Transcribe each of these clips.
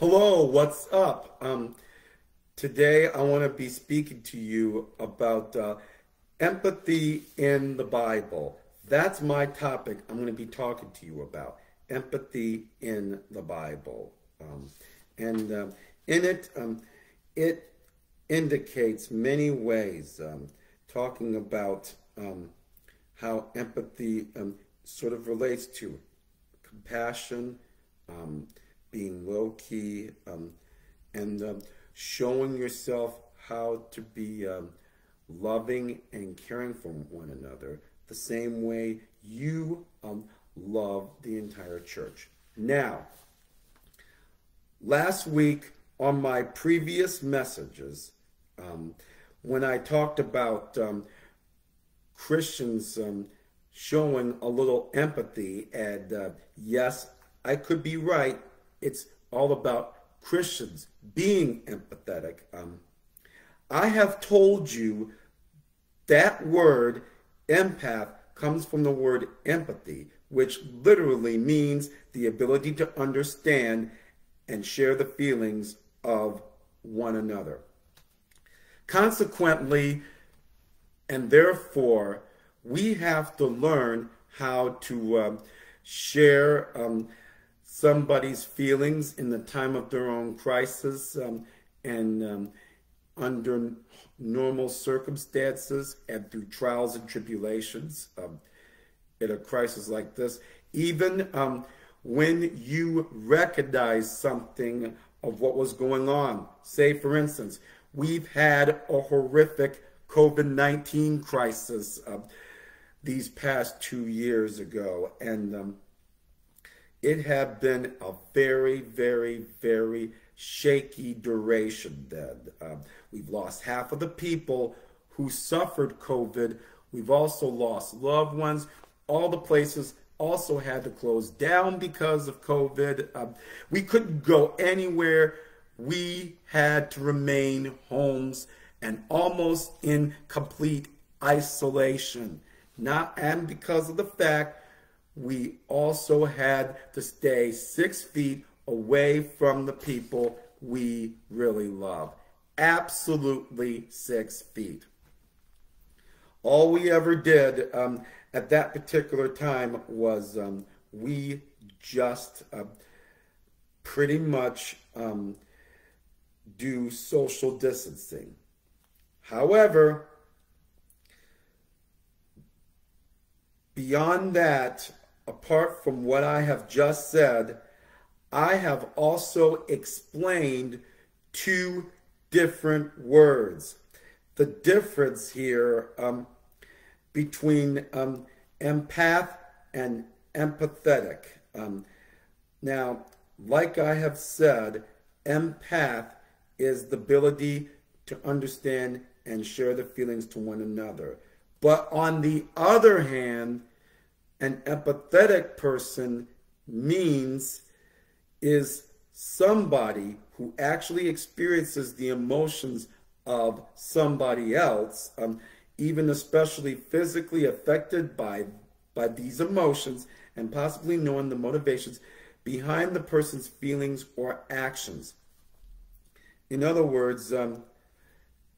Hello, what's up? Um, today I want to be speaking to you about uh, empathy in the Bible. That's my topic I'm going to be talking to you about empathy in the Bible. Um, and um, in it, um, it indicates many ways, um, talking about um, how empathy sort of relates to compassion, being low key, um, and um, showing yourself how to be um, loving and caring for one another the same way you um, love the entire church. Now, last week on my previous messages, um, when I talked about um, Christians showing a little empathy, and uh, yes, I could be right. It's all about Christians being empathetic. Um, I have told you that word empath comes from the word empathy, which literally means the ability to understand and share the feelings of one another. Consequently, and therefore, we have to learn how to um, share um, somebody's feelings in the time of their own crisis um, and um, under normal circumstances and through trials and tribulations um, in a crisis like this. Even um, when you recognize something of what was going on, say, for instance, we've had a horrific COVID 19 crisis uh, these past two years ago, and um, it had been a very, very, very shaky duration then. Um, we've lost half of the people who suffered COVID. We've also lost loved ones. All the places also had to close down because of COVID. Um, we couldn't go anywhere. We had to remain homes and almost in complete isolation. Not and because of the fact we also had to stay six feet away from the people we really love. Absolutely six feet. All we ever did um, at that particular time was um, we just uh, pretty much um, do social distancing. However, beyond that, apart from what I have just said, I have also explained two different words. The difference here um, between um, empath and empathetic. Um, now, like I have said, empath is the ability to understand and share the feelings to one another. But on the other hand, an empathetic person means is somebody who actually experiences the emotions of somebody else, um, even especially physically affected by by these emotions, and possibly knowing the motivations behind the person's feelings or actions. In other words, um,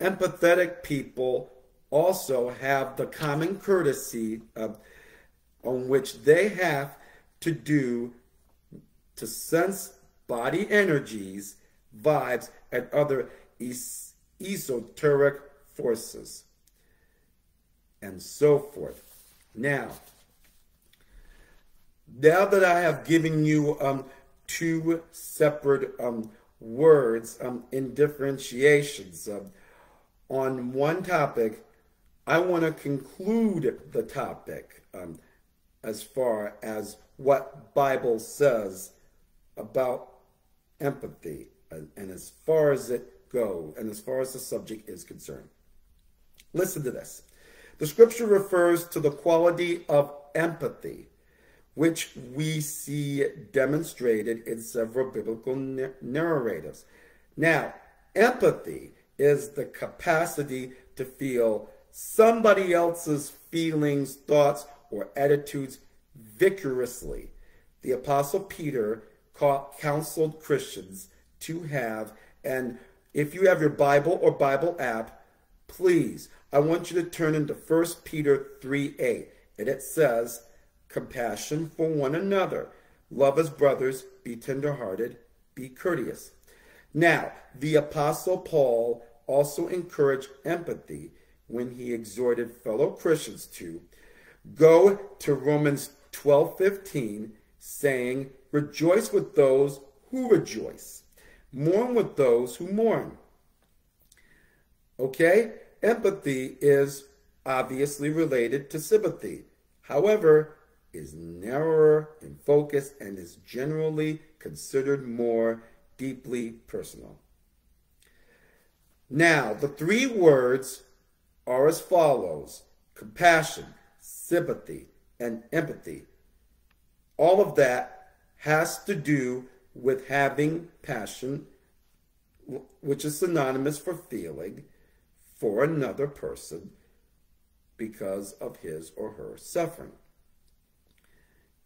empathetic people also have the common courtesy of on which they have to do to sense body energies, vibes, and other es esoteric forces, and so forth. Now, now that I have given you um, two separate um, words um, in differentiations um, on one topic, I want to conclude the topic. Um, as far as what Bible says about empathy and as far as it goes and as far as the subject is concerned. Listen to this. The scripture refers to the quality of empathy, which we see demonstrated in several biblical narratives. Now, empathy is the capacity to feel somebody else's feelings, thoughts, or attitudes vigorously. The Apostle Peter counseled Christians to have. And if you have your Bible or Bible app, please, I want you to turn into 1 Peter 3 8. And it says, compassion for one another. Love as brothers, be tenderhearted, be courteous. Now, the Apostle Paul also encouraged empathy when he exhorted fellow Christians to go to Romans 12 15, saying, Rejoice with those who rejoice, mourn with those who mourn. Okay? Empathy is obviously related to sympathy. However, is narrower in focus and is generally considered more deeply personal. Now, the three words are as follows compassion, sympathy, and empathy. All of that has to do with having passion, which is synonymous for feeling for another person because of his or her suffering.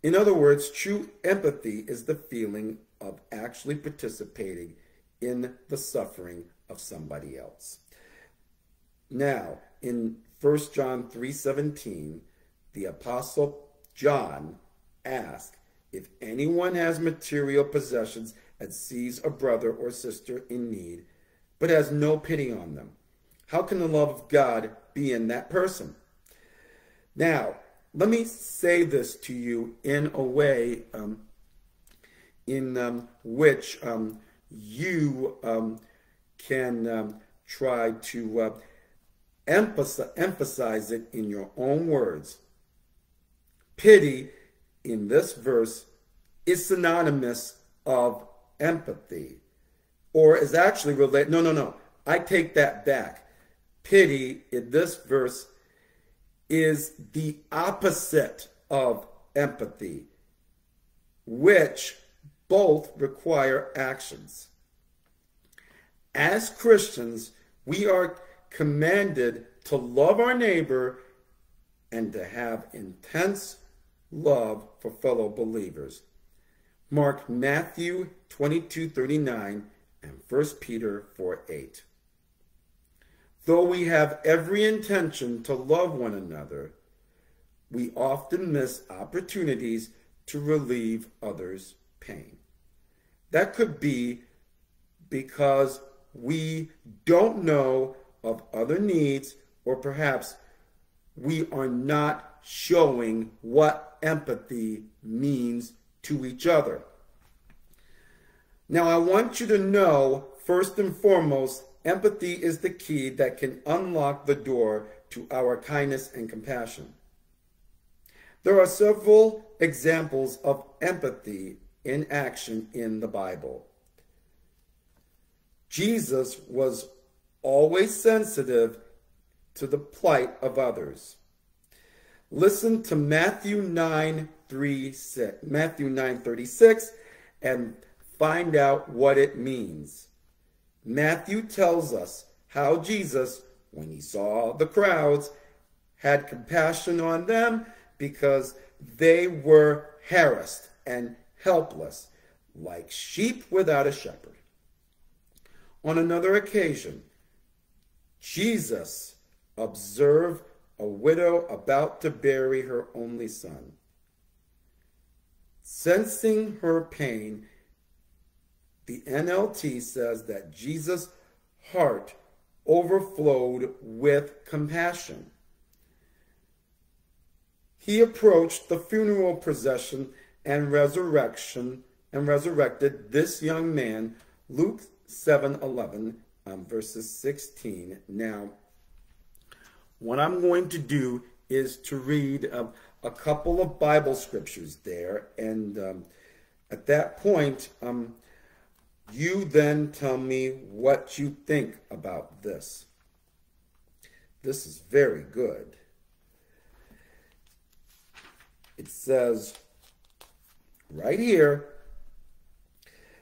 In other words, true empathy is the feeling of actually participating in the suffering of somebody else. Now, in 1 John 3:17, the apostle John asked, if anyone has material possessions and sees a brother or sister in need, but has no pity on them, how can the love of God be in that person? Now, let me say this to you in a way um, in um, which um, you um, can um, try to uh, emphasize, emphasize it in your own words. Pity in this verse is synonymous of empathy or is actually related. No, no, no. I take that back. Pity in this verse is the opposite of empathy, which both require actions. As Christians, we are commanded to love our neighbor and to have intense love for fellow believers. Mark Matthew 22 39 and 1 Peter 4 8. Though we have every intention to love one another, we often miss opportunities to relieve others' pain. That could be because we don't know of other needs, or perhaps we are not showing what empathy means to each other. Now, I want you to know, first and foremost, Empathy is the key that can unlock the door to our kindness and compassion. There are several examples of empathy in action in the Bible. Jesus was always sensitive to the plight of others. Listen to Matthew 9, 3, 6, Matthew 9 36 and find out what it means. Matthew tells us how Jesus, when he saw the crowds, had compassion on them because they were harassed and helpless, like sheep without a shepherd. On another occasion, Jesus observed a widow about to bury her only son. Sensing her pain, the NLT says that Jesus' heart overflowed with compassion. He approached the funeral procession and resurrection and resurrected this young man, Luke 7 11, um, verses 16. Now, what I'm going to do is to read um, a couple of Bible scriptures there, and um, at that point, um, you then tell me what you think about this. This is very good. It says right here,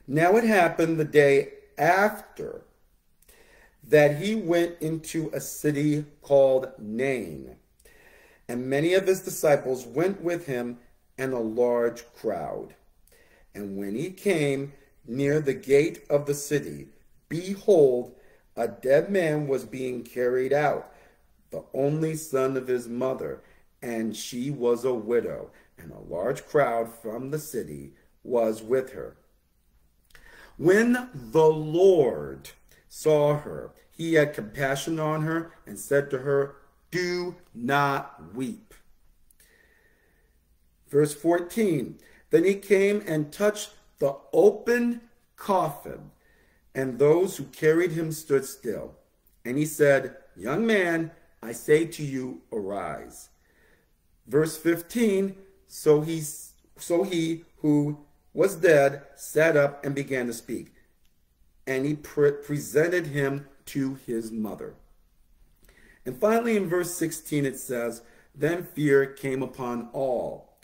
now it happened the day after that he went into a city called Nain, and many of his disciples went with him and a large crowd. And when he came near the gate of the city, behold, a dead man was being carried out, the only son of his mother, and she was a widow, and a large crowd from the city was with her. When the Lord saw her, he had compassion on her and said to her, Do not weep. Verse 14 Then he came and touched the open coffin, and those who carried him stood still. And he said, Young man, I say to you, arise. Verse 15 So he, so he who was dead sat up and began to speak. And he pre presented him to his mother. And finally, in verse 16, it says, Then fear came upon all,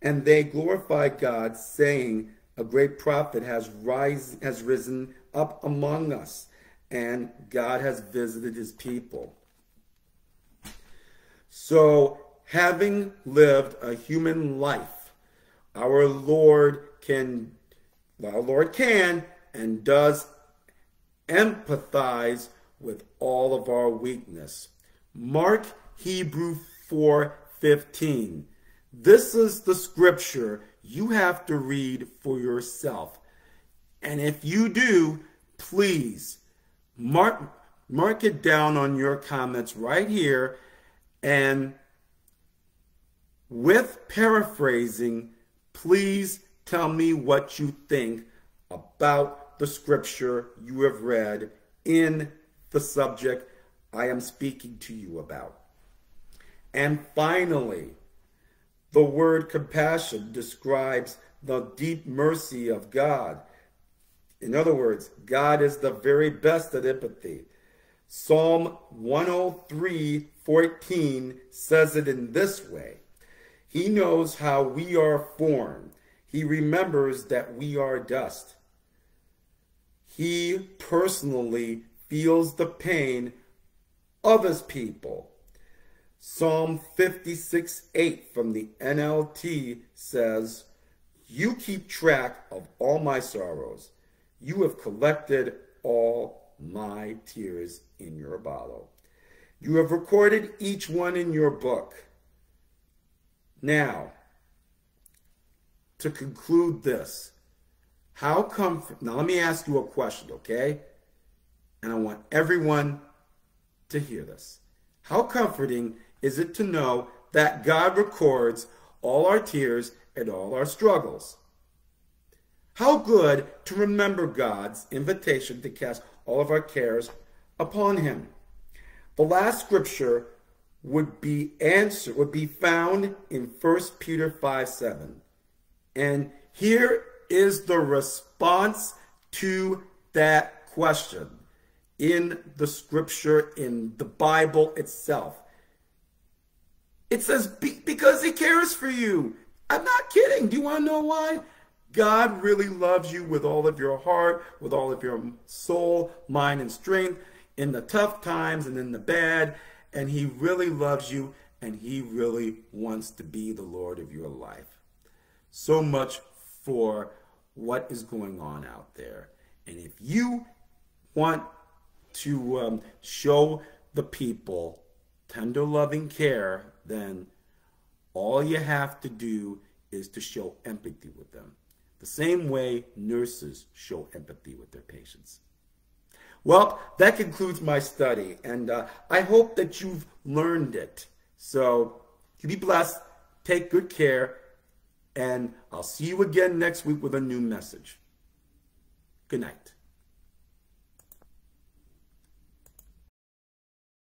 and they glorified God, saying, A great prophet has, rise, has risen up among us, and God has visited his people. So, having lived a human life, our Lord can, our Lord can and does empathize with all of our weakness. Mark Hebrew 4:15. This is the scripture you have to read for yourself. And if you do, please mark mark it down on your comments right here and with paraphrasing, please tell me what you think about the scripture you have read in the subject I am speaking to you about. And finally, the word compassion describes the deep mercy of God. In other words, God is the very best at empathy. Psalm 103 14 says it in this way He knows how we are formed, He remembers that we are dust. He personally feels the pain of his people. Psalm 56 8 from the NLT says, You keep track of all my sorrows. You have collected all my tears in your bottle. You have recorded each one in your book. Now, to conclude this, how comfort now let me ask you a question, okay? And I want everyone to hear this. How comforting is it to know that God records all our tears and all our struggles? How good to remember God's invitation to cast all of our cares upon him. The last scripture would be answered would be found in 1 Peter 5 7. And here is the response to that question in the scripture, in the Bible itself. It says, because he cares for you. I'm not kidding. Do you want to know why? God really loves you with all of your heart, with all of your soul, mind, and strength in the tough times and in the bad. And he really loves you and he really wants to be the Lord of your life. So much for what is going on out there. And if you want to um, show the people tender loving care, then all you have to do is to show empathy with them. The same way nurses show empathy with their patients. Well, that concludes my study, and uh, I hope that you've learned it. So, be blessed, take good care, and I'll see you again next week with a new message. Good night.